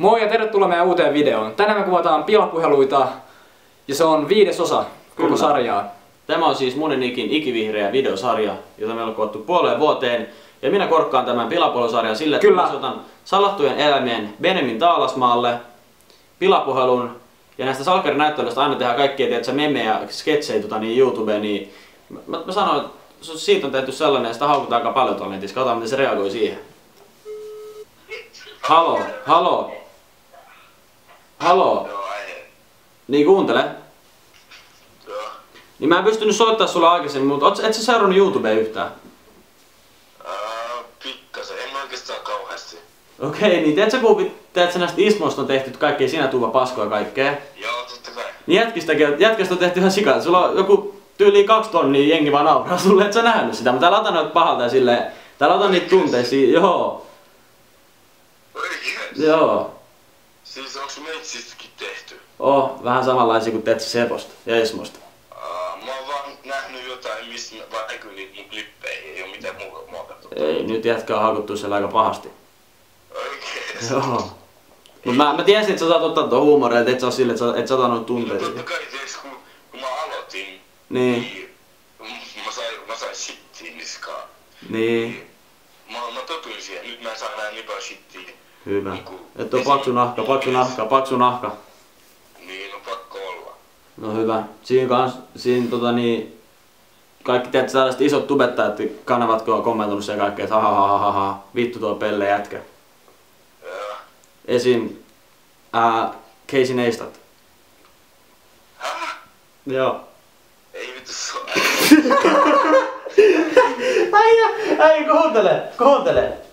Moi ja tervetuloa meidän uuteen videoon. Tänään me kuvataan pilapuheluita ja se on viides osa koko Kyllä. sarjaa. Tämä on siis Monenikin ikivihreä videosarja, jota meillä on kuvattu puoleen vuoteen. Ja minä korkkaan tämän pilapuhelusarjan sille, että Kyllä. otan salattujen eläimien Benemin Taalasmaalle, pilapuhelun ja näistä Salkerin näyttelyistä aina tehdään kaikkia tiedätkö, memejä ja sketsejä tota, niin YouTubeen, niin mä, mä sanoin, että siitä on tehty sellainen sitä haukutaan aika paljon tuolla netissä. Katsotaan miten se reagoi siihen. Halo, halo. Halo. Joo, aihe. Niin kuuntele. Joo. Niin mä en pystynyt soittaa sulle aikaisemmin, mutta oot, et sä seurannut YouTubea yhtään? Ää, pikkasen, en oikeastaan kauheasti. Okei, niin tiedätkö kun tiedätkö, näistä Ismosta on tehty kaikkea sinä tuuva paskoa kaikkea? Joo, totta kai. Niin jätkistäkin, jätkästä on tehty ihan sikaa. Sulla on joku tyyli kaksi tonnia jengi vaan nauraa sulle, et sä nähnyt sitä. Mutta täällä otan noita pahalta ja silleen, täällä otan niitä tunteisia, joo, Oikeesti? joo. Siis onks meitsistäkin tehty? Oh, vähän samanlaisia kuin teet Seposta ja Esmosta. Aa, mä oon vaan nähnyt jotain, missä mä vaan näkyy niitä mun klippeihin, ei oo mitään muuta muokattu. Ei, nyt jätkä on haukuttu siellä aika pahasti. Oikeesti? Joo. Mut mä, mä tiesin, että sä saat ottaa tuon huumoria, että et sä oo sille, että sä, et sä ota noita No tunteita. totta kai, tiiäks kun, kun mä aloitin, Niin, mä sain, mä sain shittiin niskaan. niin. Mä, mä totuin siihen, nyt mä en saa enää niin paljon shittiin. Hyvä. Niinku, Että on paksu nahka, paksu nahka, paksu nahka. Niin, on pakko olla. No hyvä. Siinä kans, siinä tota niin, kaikki tiedätkö tällaiset isot tubettajat, kanavat kun on kommentoinut sen kaikkea, että ha ha ha ha ha, vittu tuo pelle jätkä. Esim. Ää, Casey Neistat. Häh? Joo. Ei vittu se on Äijä, äijä, kuuntele, kuuntele.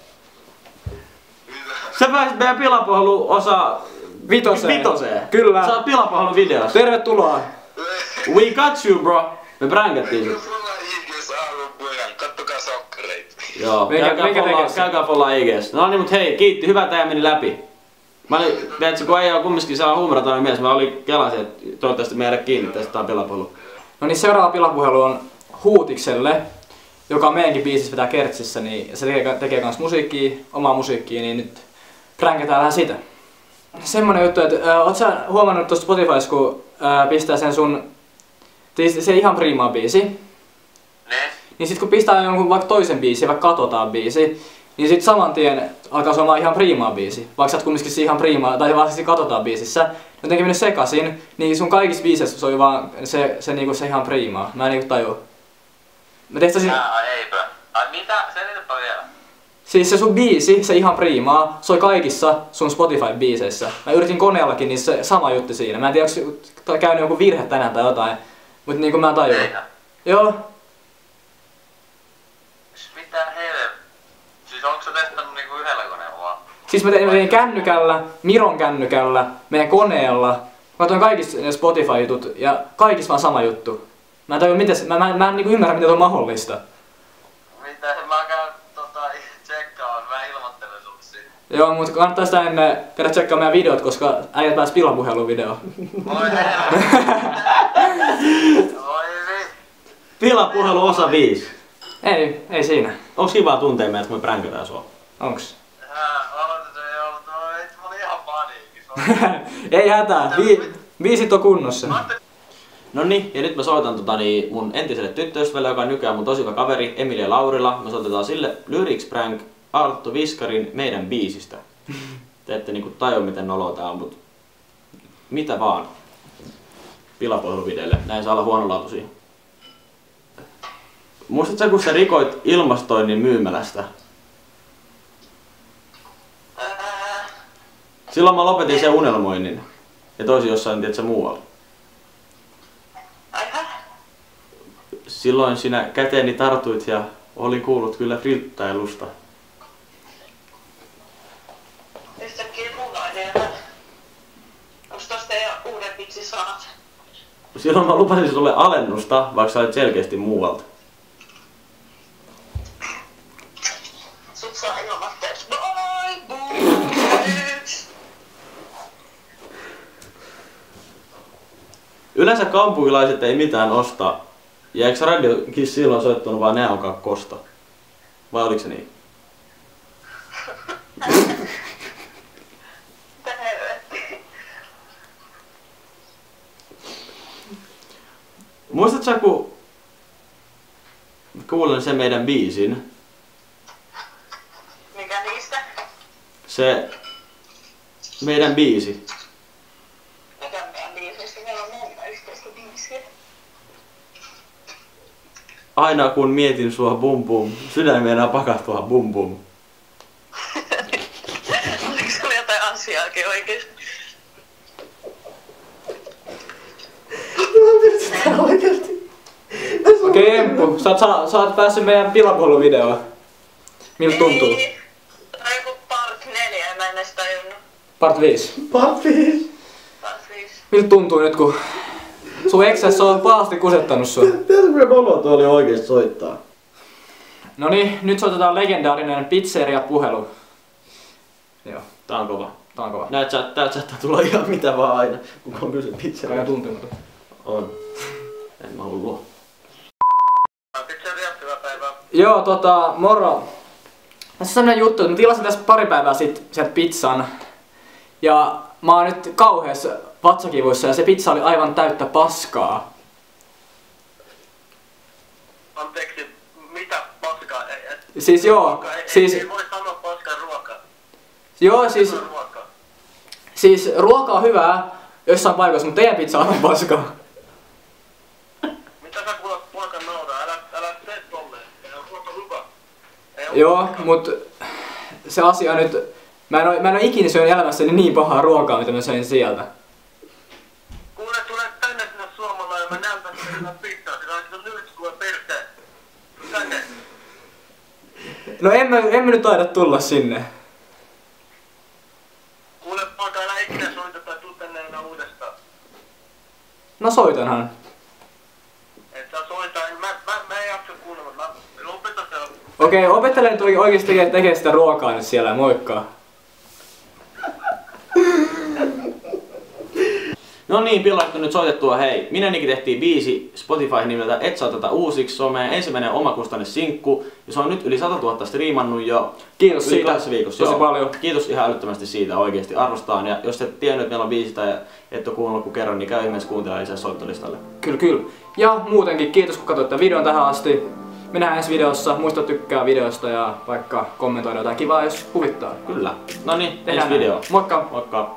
Sä pääsit meidän pilapuhelu osa Vitoseen. vitoseen. Kyllä. Sä oot pilapuhelu videossa. Tervetuloa. We got you bro. Me pränkattiin sut. Kattokaa. Joo, Meikä- käykää follow IGS. No niin, mut hei, kiitti, hyvä tää meni läpi. Mä olin, tiedätkö, kun ei ole kumminkin saa huumoratainen mies, mä olin kelasin, että toivottavasti me jäädä kiinni tästä tää pilapuhelu. No niin seuraava pilapuhelu on Huutikselle, joka meidänkin biisissä vetää kertsissä, niin se tekee, tekee kans musiikkia, omaa musiikkia, niin nyt pränkätään vähän sitä. Semmonen juttu, että äh, oot sä huomannut tuossa Spotifys, kun äh, pistää sen sun, siis se ihan priimaa biisi, Ne? niin sit kun pistää jonkun vaikka toisen biisi, vaikka katsotaan biisi, niin sit saman tien alkaa soimaan ihan priimaa biisi. Vaikka sä oot kumminkin siinä ihan priimaa, tai vaan siis katsotaan biisissä, jotenkin mennyt sekasin, niin sun kaikissa biiseissä soi vaan se, se, niinku se ihan priimaa. Mä en niinku tajua. Mä testasin, Aa, eipä. Ai mitä? Selitäpä vielä. Siis se sun biisi, se ihan priimaa, soi kaikissa sun Spotify-biiseissä. Mä yritin koneellakin, niin se sama juttu siinä. Mä en tiedä, onko käynyt joku virhe tänään tai jotain, mutta niinku mä en tajua. Eikä. Joo, Siis mitä helv... Siis onko sä testannut niinku yhdellä koneella vaan? Siis mä tein, mä tein kännykällä, Miron kännykällä, meidän koneella. Mä katsoin kaikista ne Spotify-jutut ja kaikissa vaan sama juttu. Mä en tajua, miten, se- mä, mä, mä en niinku ymmärrä, miten se on mahdollista. Mitä? Mä Joo, mutta kannattaa sitä ennen käydä tsekkaa meidän videot, koska äijät pääs pilapuhelun video. Voi. Voi vittu. Pilapuhelu osa 5. ei, ei siinä. Onks kiva tuntea meidät, kun me pränkätään sua? Onks? Hää, aloitin se ei ollut. Voi vittu, mä olin ihan paniikissa. ei hätää, Vi, biisit on kunnossa. No niin, ja nyt mä soitan tota, niin mun entiselle tyttöystävälle, joka on nykyään mun tosi hyvä kaveri, Emilia Laurila. Me soitetaan sille Lyrics Prank Arttu Viskarin meidän biisistä. Te ette niinku tajua miten noloa tää on, mut mitä vaan. Pilapuheluvideolle, näin saa olla huonolaatuisia. Muistatko kun sä rikoit ilmastoinnin myymälästä? Silloin mä lopetin sen unelmoinnin. Ja toisin jossain, tiedätkö, muualla. Silloin sinä käteeni tartuit ja oli kuullut kyllä frittailusta. Silloin mä lupasin sulle alennusta, vaikka sä olet selkeästi muualta. Saa boys! Yleensä kaupunkilaiset ei mitään osta. Ja eikö radiokin silloin soittanut vaan nää on kakkosta? Vai oliko se niin? Tää Muistatko sä, kun kuulen sen meidän biisin? Mikä niistä? Se meidän biisi. Mikä meidän biisistä? Meillä on monta yhteistä biisiä. Aina kun mietin sua bum bum, sydän meinaa pakahtua bum bum. Oliko sulla jotain asiaakin oikeesti? Okei, Emppu, sä oot, sä, sä oot päässyt meidän pilapuheluvideoon. Miltä tuntuu? Joku part neljä, en mä edes tajunnut. Part 5. Pappi! Part viisi. Miltä tuntuu nyt, kun sun eksessä on pahasti kusettanut sua? Terve olo tuo oli oikeesti soittaa. No niin, nyt soitetaan legendaarinen pizzeria-puhelu. Joo, Tää on kova. tää on kova. Näet sä, tää saattaa tulla ihan mitä vaan aina, kun on kyse pizzeria. ihan tuntematon. On. En mä hyvää päivää. Joo, tota, moro. Tässä on sellainen juttu, että mä tilasin tässä pari päivää sitten sieltä pizzan. Ja mä oon nyt kauheassa vatsakivuissa ja se pizza oli aivan täyttä paskaa. Anteeksi, mitä paskaa? Siis joo, ruokaa, ei, siis, ei, ei voi sanoa paskaa ruokaa. joo, siis, ruokaa? siis ruoka on hyvää jossain paikoissa, mutta teidän pizza on paskaa. Joo, paskaa. mut se asia nyt, mä en, oo, mä en oo ikinä syönyt elämässäni niin pahaa ruokaa, mitä mä söin sieltä. Kuule, tule tänne sinne Suomalle ja mä näytän sinulle pizzaa. Sillä on nyt kuule perse. Tänne. No en mä, en mä nyt taida tulla sinne. Kuule, poika, älä ikinä soita tai tuu tänne enää uudestaan. No soitanhan. Et sä soita, en- mä, mä, mä en jaksa kuunnella. Mä lopetan Okei, opettele nyt oikeesti tekee, tekee sitä ruokaa nyt siellä, moikka. No niin, pilaittu nyt soitettua. Hei, minä Niki tehtiin biisi Spotify nimeltä Et saa tätä uusiksi. Se on meidän ensimmäinen omakustanne sinkku. Ja se on nyt yli 100 000 striimannut jo Kiitos yli siitä. kahdessa viikossa. Tosi paljon. Kiitos ihan älyttömästi siitä oikeasti. Arvostaan. Ja jos et tiennyt, että meillä on biisi tai et ole kuunnellut kuin kerran, niin käy ihmeessä kuuntelemaan lisää soittolistalle. Kyllä, kyllä. Ja muutenkin kiitos kun katsoit tämän videon tähän asti. Me nähdään ensi videossa. Muista tykkää videosta ja vaikka kommentoida jotain kivaa, jos huvittaa. Kyllä. No niin, ensi video. Moikka! Moikka.